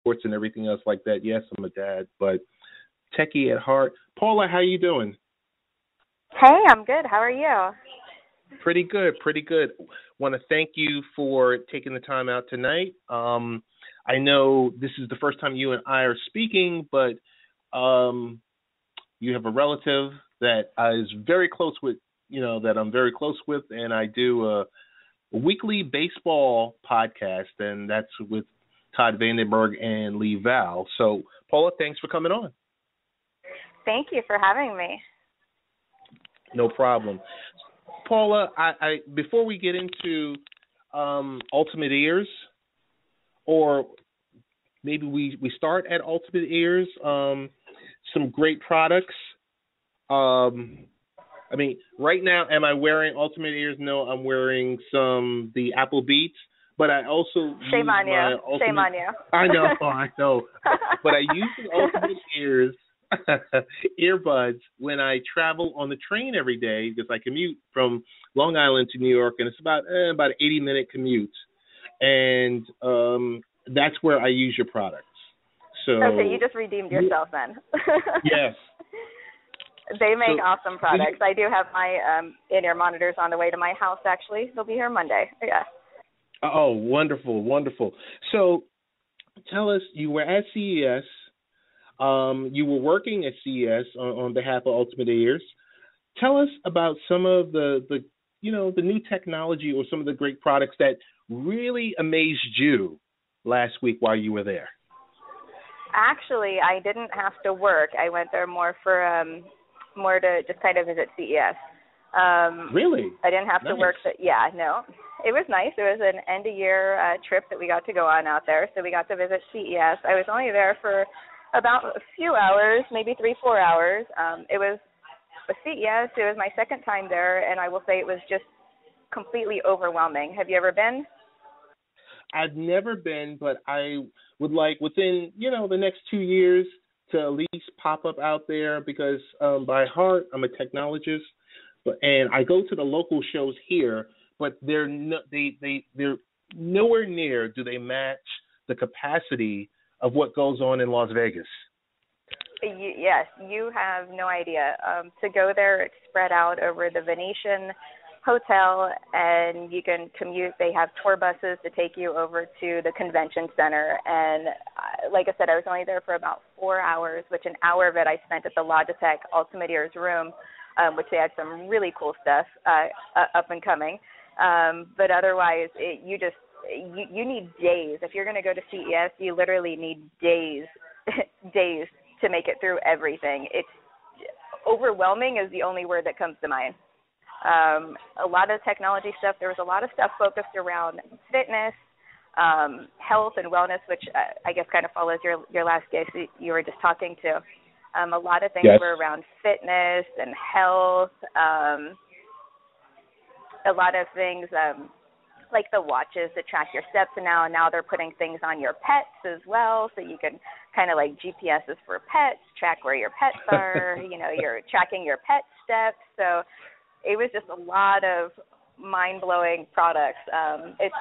sports and everything else like that. Yes, I'm a dad, but techie at heart. Paula, how are you doing? Hey, I'm good. How are you? Pretty good, pretty good. Want to thank you for taking the time out tonight. Um, I know this is the first time you and I are speaking, but um, you have a relative that is very close with, you know, that I'm very close with, and I do a weekly baseball podcast, and that's with Todd Vandenberg and Lee Val. So, Paula, thanks for coming on. Thank you for having me. No problem. Paula, I, I before we get into um, Ultimate Ears, or maybe we we start at Ultimate Ears. Um, some great products. Um, I mean, right now, am I wearing Ultimate Ears? No, I'm wearing some the Apple Beats, but I also shame on you. Ultimate, shame on you. I know, I know, but I use the Ultimate Ears earbuds when I travel on the train every day because I commute from Long Island to New York, and it's about eh, about an 80 minute commute, and um, that's where I use your products. So okay, you just redeemed yourself then. yes. They make so, awesome products. I do have my um, in-ear monitors on the way to my house. Actually, they'll be here Monday. Yeah. Oh, wonderful, wonderful. So, tell us, you were at CES um, you were working at CES on, on behalf of Ultimate Ears. Tell us about some of the, the you know the new technology or some of the great products that really amazed you last week while you were there. Actually, I didn't have to work. I went there more for um more to just kind of visit CES. Um Really? I didn't have nice. to work. So, yeah, no. It was nice. It was an end of year uh, trip that we got to go on out there. So we got to visit CES. I was only there for about a few hours, maybe three, four hours. Um, it was a CES. It was my second time there, and I will say it was just completely overwhelming. Have you ever been? I've never been, but I would like within you know the next two years to at least pop up out there because um, by heart I'm a technologist, but and I go to the local shows here, but they're no, they they they're nowhere near do they match the capacity of what goes on in Las Vegas. Yes, you have no idea. Um, to go there, it's spread out over the Venetian Hotel, and you can commute. They have tour buses to take you over to the convention center. And uh, like I said, I was only there for about four hours, which an hour of it I spent at the Logitech Ultimate Ears room, um, which they had some really cool stuff uh, up and coming. Um, but otherwise, it, you just you you need days. If you're going to go to CES, you literally need days days to make it through everything. It's overwhelming is the only word that comes to mind. Um, a lot of technology stuff. There was a lot of stuff focused around fitness, um, health, and wellness, which uh, I guess kind of follows your your last guest you were just talking to. Um, a lot of things yes. were around fitness and health. Um, a lot of things um, like the watches that track your steps and now now they're putting things on your pets as well so you can kind of like GPSs for pets, track where your pets are, you know, you're tracking your pet steps. So it was just a lot of mind-blowing products. Um it's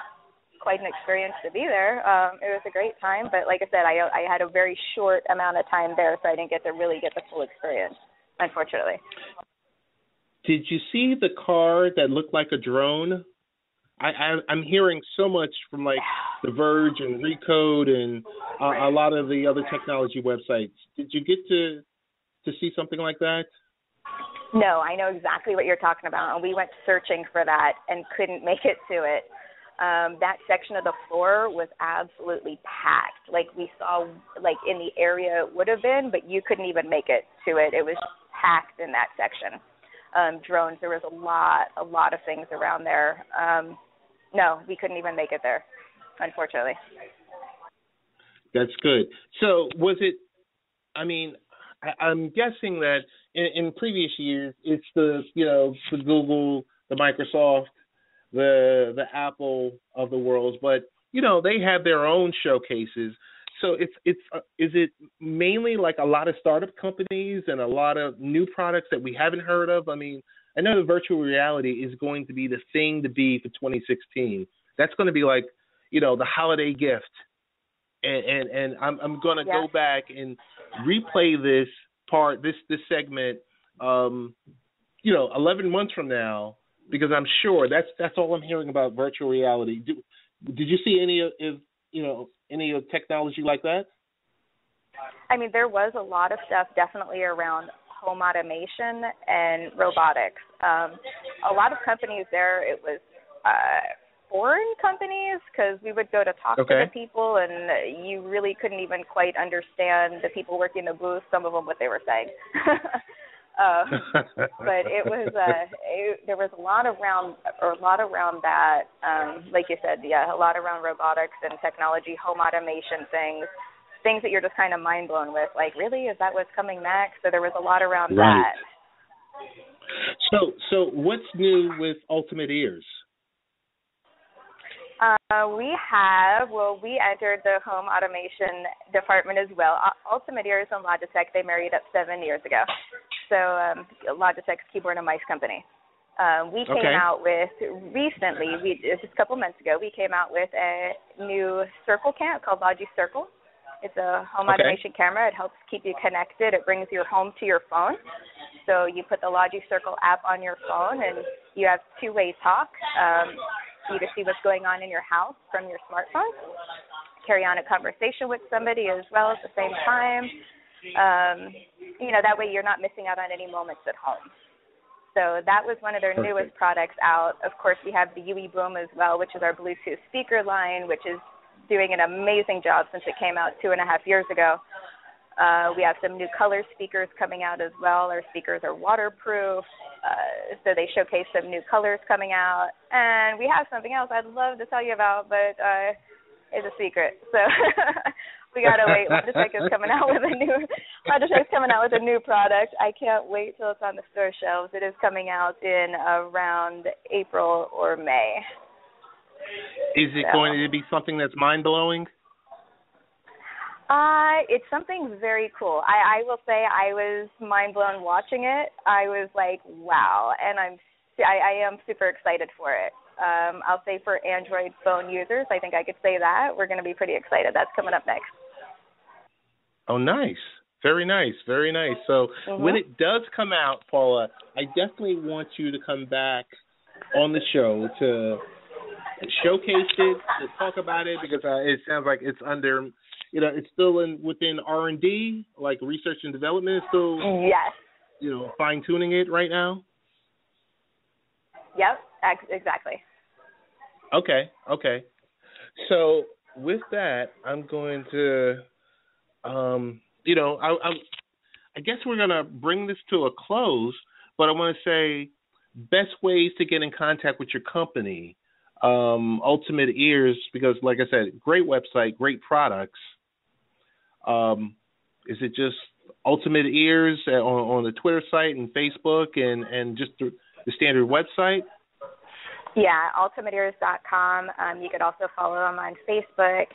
quite an experience to be there. Um it was a great time, but like I said, I I had a very short amount of time there so I didn't get to really get the full experience, unfortunately. Did you see the car that looked like a drone I, I I'm hearing so much from like The Verge and Recode and uh, a lot of the other technology websites. Did you get to to see something like that? No, I know exactly what you're talking about, and we went searching for that and couldn't make it to it. Um, that section of the floor was absolutely packed. Like we saw, like in the area it would have been, but you couldn't even make it to it. It was packed in that section. Um, drones, there was a lot, a lot of things around there. Um, no, we couldn't even make it there, unfortunately. That's good. So was it? I mean, I, I'm guessing that in, in previous years, it's the you know the Google, the Microsoft, the the Apple of the world, but you know they have their own showcases. So it's it's uh, is it mainly like a lot of startup companies and a lot of new products that we haven't heard of? I mean, I know the virtual reality is going to be the thing to be for 2016. That's going to be like, you know, the holiday gift and and, and I'm I'm going to yeah. go back and replay this part, this this segment, um, you know, 11 months from now, because I'm sure that's that's all I'm hearing about virtual reality. Do, did you see any of you know any of technology like that? I mean, there was a lot of stuff definitely around home automation and robotics. Um, a lot of companies there, it was uh, foreign companies because we would go to talk okay. to the people and you really couldn't even quite understand the people working the booth, some of them what they were saying. um, but it was uh, it, there was a lot around or a lot around that, um, like you said, yeah, a lot around robotics and technology, home automation things things that you're just kind of mind blown with. Like, really, is that what's coming next? So there was a lot around right. that. So, so what's new with Ultimate Ears? Uh, we have, well, we entered the home automation department as well. Ultimate Ears and Logitech, they married up seven years ago. So um, Logitech's keyboard and mice company. Um, we came okay. out with recently, we just a couple months ago, we came out with a new circle cam called Logi Circle. It's a home okay. automation camera. It helps keep you connected. It brings your home to your phone. So you put the Logi Circle app on your phone, and you have two-way talk. Um, you can see what's going on in your house from your smartphone. Carry on a conversation with somebody as well at the same time. Um, you know that way you're not missing out on any moments at home. So that was one of their Perfect. newest products out. Of course, we have the UE Boom as well, which is our Bluetooth speaker line, which is doing an amazing job since it came out two and a half years ago. Uh, we have some new color speakers coming out as well. Our speakers are waterproof, uh, so they showcase some new colors coming out. And we have something else I'd love to tell you about, but uh, it's a secret. So we gotta wait. Logitech is coming out with a new Logitech's coming out with a new product. I can't wait till it's on the store shelves. It is coming out in around April or May. Is it so. going to be something that's mind blowing? Uh, it's something very cool. I, I will say I was mind blown watching it. I was like, wow, and I'm I, I am super excited for it. Um, I'll say for Android phone users, I think I could say that we're going to be pretty excited. That's coming up next. Oh, nice. Very nice, very nice. So mm-hmm. when it does come out, Paula, I definitely want you to come back on the show to showcase it, to talk about it, because uh, it sounds like it's under you know, it's still in within R and D, like research and development is still yes, you know, fine tuning it right now. Yep, exactly. Okay, okay. So with that, I'm going to, um, you know, I, I, I guess we're gonna bring this to a close, but I want to say best ways to get in contact with your company, um, Ultimate Ears, because like I said, great website, great products. Um, is it just Ultimate Ears on, on the Twitter site and Facebook and and just the standard website? Yeah, ultimateears.com. Um, you could also follow them on Facebook,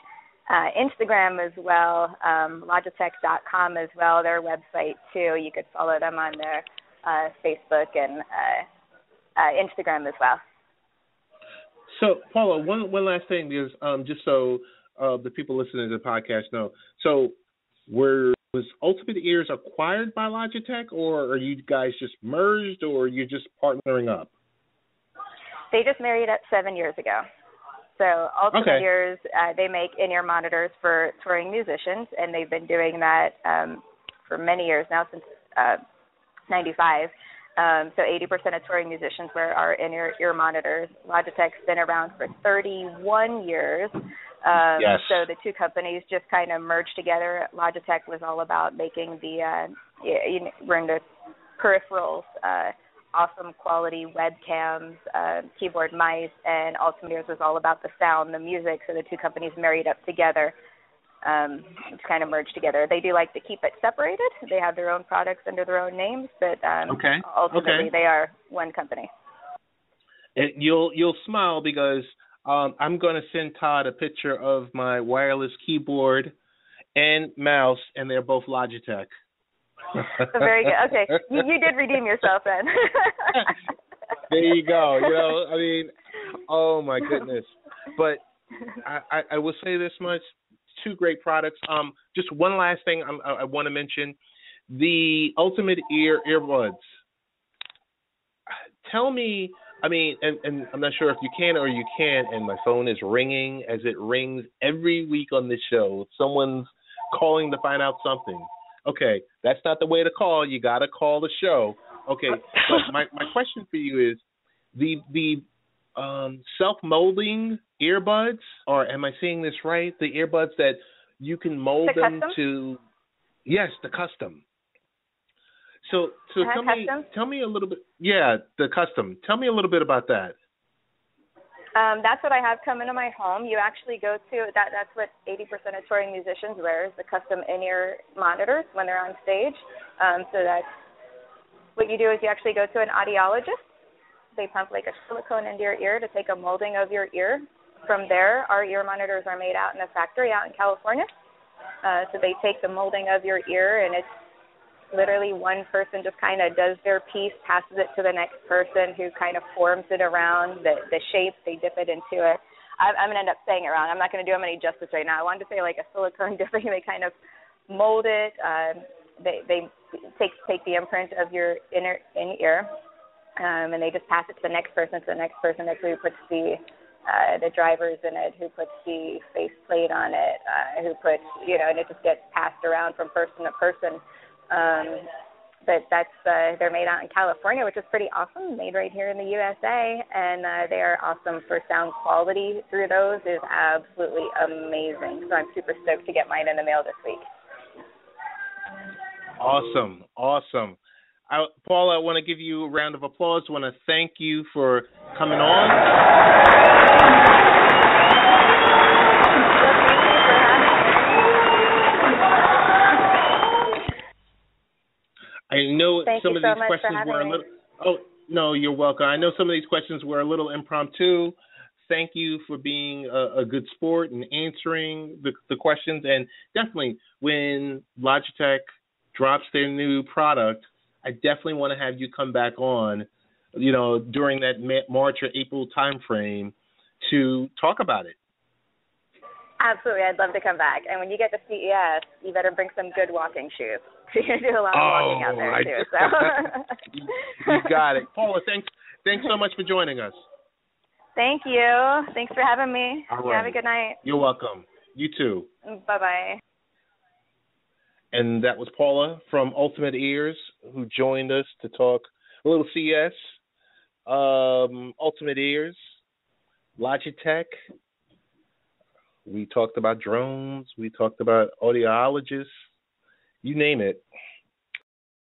uh, Instagram as well, um, Logitech.com as well, their website too. You could follow them on their uh, Facebook and uh, uh, Instagram as well. So, Paula, one one last thing is um, just so uh, the people listening to the podcast know. So, were was Ultimate Ears acquired by Logitech, or are you guys just merged, or are you just partnering up? They just married up seven Ears ago. So Ultimate okay. years, uh, they make in-ear monitors for touring musicians, and they've been doing that um, for many years now, since uh, '95. Um, so 80% of touring musicians wear our in-ear ear monitors. Logitech's been around for 31 years. Um, yes. So the two companies just kind of merged together. Logitech was all about making the uh, you know, we're into peripherals, uh, awesome quality webcams, uh, keyboard, mice, and Ultimate Ears was all about the sound, the music. So the two companies married up together um, to kind of merge together. They do like to keep it separated. They have their own products under their own names, but um, okay. ultimately okay. they are one company. And you'll you'll smile because um, I'm going to send Todd a picture of my wireless keyboard and mouse, and they're both Logitech. Very good. Okay, you, you did redeem yourself then. there you go. You know, I mean, oh my goodness. But I, I, I will say this much: two great products. Um, just one last thing I'm, I want to mention: the Ultimate Ear earbuds. Tell me, I mean, and, and I'm not sure if you can or you can't. and my phone is ringing as it rings every week on this show. Someone's calling to find out something. Okay, that's not the way to call. You got to call the show. Okay, but my my question for you is the the um, self molding earbuds, or am I saying this right? The earbuds that you can mold the them custom? to. Yes, the custom. So so Uh, tell me custom? tell me a little bit. Yeah, the custom. Tell me a little bit about that. Um, that's what I have come into my home. You actually go to that. That's what 80% of touring musicians wear is the custom in-ear monitors when they're on stage. Um, so that's what you do is you actually go to an audiologist. They pump like a silicone into your ear to take a molding of your ear. From there, our ear monitors are made out in a factory out in California. Uh, so they take the molding of your ear, and it's literally one person just kind of does their piece, passes it to the next person who kind of forms it around the the shape. They dip it into it. I, I'm gonna end up saying it wrong. I'm not gonna do them any justice right now. I wanted to say like a silicone dipping. They kind of mold it. Um, they they take take the imprint of your inner in ear, um, and they just pass it to the next person. To the next person, that's who puts the uh, the drivers in it, who puts the face plate on it, uh, who puts you know, and it just gets passed around from person to person. Um, but that's uh, they're made out in California, which is pretty awesome. Made right here in the USA, and uh, they are awesome for sound quality. Through those is absolutely amazing. So I'm super stoked to get mine in the mail this week. Awesome, awesome. I, Paula, I want to give you a round of applause. I want to thank you for coming on. I know Thank some of so these questions were a me. little. Oh no, you're welcome. I know some of these questions were a little impromptu. Thank you for being a, a good sport and answering the, the questions. And definitely, when Logitech drops their new product, I definitely want to have you come back on. You know, during that March or April timeframe to talk about it. Absolutely, I'd love to come back. And when you get to CES, you better bring some good walking shoes. you do a lot of walking out there Oh, I- too. So. you got it, Paula. Thanks, thanks so much for joining us. Thank you. Thanks for having me. All You Have a good night. You're welcome. You too. Bye bye. And that was Paula from Ultimate Ears who joined us to talk a little CES, um, Ultimate Ears, Logitech. We talked about drones. We talked about audiologists you name it,